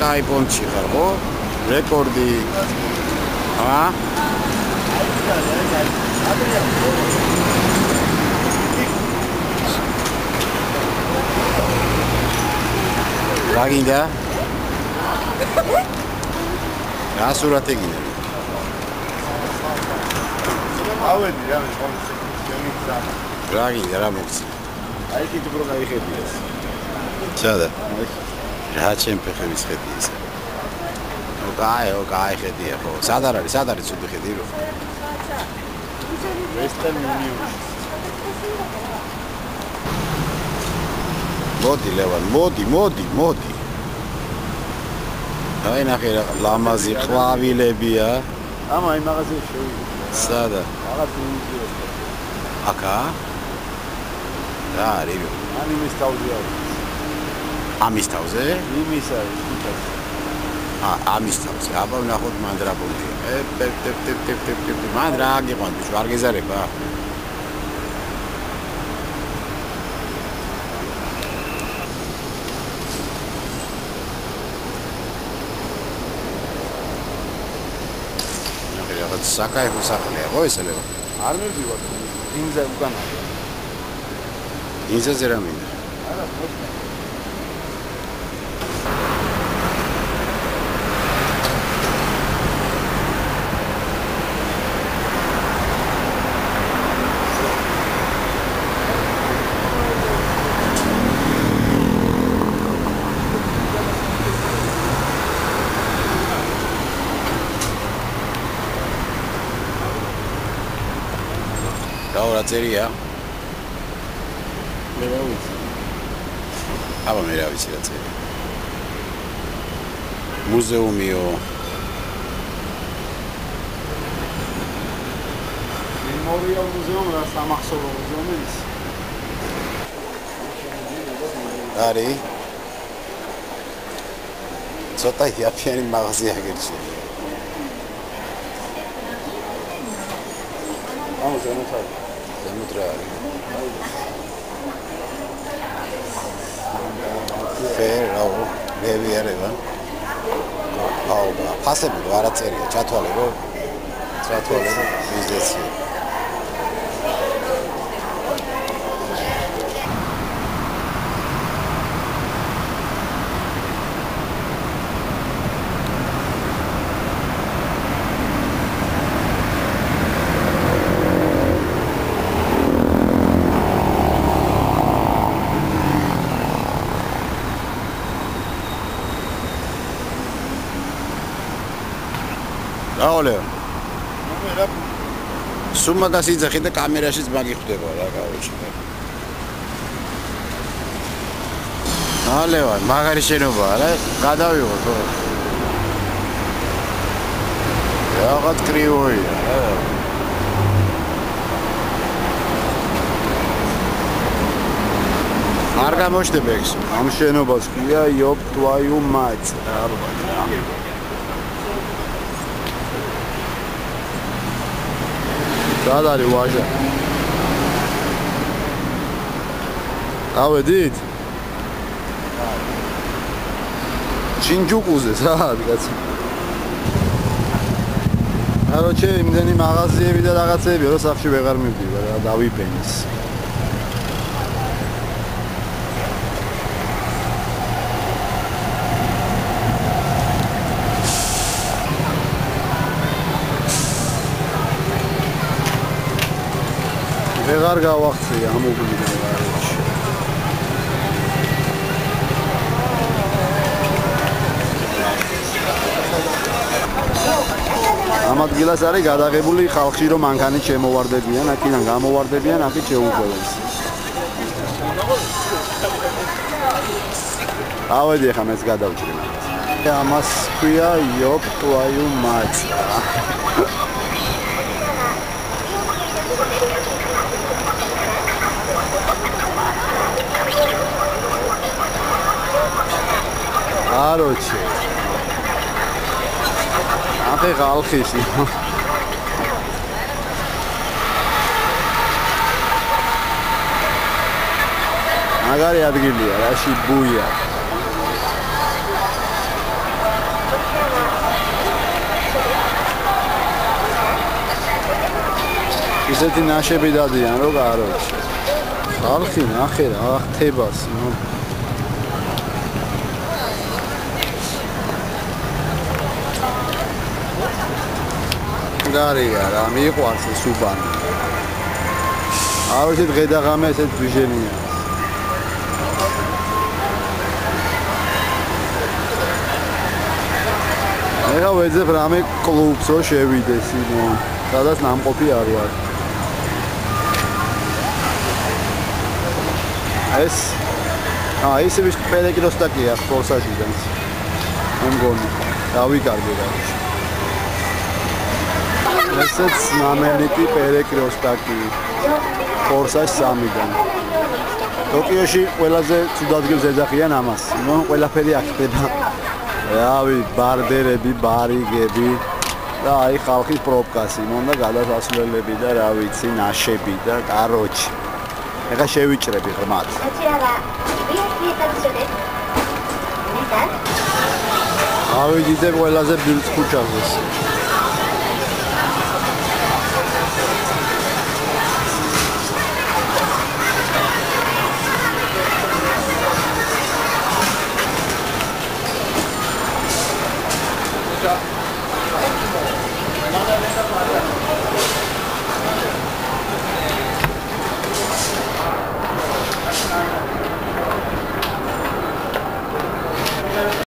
კაი პონჩი ხარ ხო? რეკორდი. ა? რა გინდა? რა სურათი გინდა? ავედი რა მე კონცერტი ჩემი გზა. რა გინდა რა მოგცი? აი კიდე პრო გაიხედი ეს. ჩადა. რა ჩემ ფეხების ხედი ის. ო კაი, ო კაი ხედია ხო? სად არ არის? სად არის ცუდი ხედი რო? ვესტერნ უნიონ. მოდი ლევან, მოდი, მოდი, მოდი. აი ნახე რა ლამაზი ყვავილებია. ამა აი მაღაზიაში შევიდე. სადა? რაღაც უნიო. აკა? რა არის? ანი მის თავზე არის. ამის თავზე? იმის არის, თვითონ. ა ამის თავზე. აბა ნახოთ მანდრაპონტია. ე ტეპ ტეპ ტეპ ტეპ ტეპ ტეპ მანდრა გიყვან ბიჭო, არ გეზარება? რაღაც საკაიფო სახლია, ხო ესელება? არ მივდივარ. ინზე უკანა. ინზაზე რა მინდა? არა, მოდი. რა წერია? მე რა ვიცი. აბა მე რა ვიცი რა წერია. მუზეუმიო მემორიალ მუზეუმი რა სამახსოვრო მუზეუმი ის. არის ცოტა იაფიანი მაღაზია გერჩი. ამო ზემოთ არის. ზემოთ რა არის? ფერო, რევიერება. აუ, ფასები რა წერია, ჩათვალე რო. ჩათვალე რო ბიზნესი. რაოლე, მე რა სულ მაგას იძახი და კამერაშიც მაგი ხვდება რა გავუჩი. ალევა, მაგარი შენობა რა, გადავიღო ხო. რაღაც კრივოია რა. არ გამოჩნდება ეს. ამ შენობას ქვია იოპ ტვაიუ მაიც. რა სად არის ვაჟა? ავედით? ჩინჯუკუზე სად კაცი? კაროჩე, იმდენი მაღაზიები და რაღაცეები, რომ სახში ვეღარ მივდივარ, რა ვეღარ გავახცე ამ უგლიდან გარეთში. ამ ადგილას არის გადაღებული ხალხი რომ მანქანით შემოვარდებიან, აქედან გამოვარდებიან, აქეთ შეუყვევენ. ავედი ახლა მეც გადავჭრინა. ამას ქვია იოპ ტუაიუ მაცა. короче აბე ხალხის. მაგარი ადგილია რაში ბუია. ისეთი ნაშები დადიან რომ კაროჩ ხალხი ნახე რა ხთებას ნუ. გარია რა მიყვარს ეს უბანი. ვიცი დღე და ღამე ესეთ ბიჟენია. ეხა ვეძებ რამე კლუბს რო შევიდეს იმო. სადაც ნამყოფი არ ვარ. ეს აა ისე ვის პელეგროსტაკია ფორსაჟიდან მე მგონი. დავიკარგე რა ესეც ნამენიტი პელეგროსტაკი ფორსაჟ 3-დან ტოკიოში ყველაზე ცუდ ადგილს ეძახიან ამას. მომ ყველაფერი აქ ხდება რავი ბარდერები ბარიგები და აი ხალხის პროპკასი მონდა გადასასვლელები და რა ვიცი ნაშები და კაროჩი. ეხა შევიჭრები ღრმად. ავიდიდე ყველაზე ბილწ ქუჩაზე Gracias.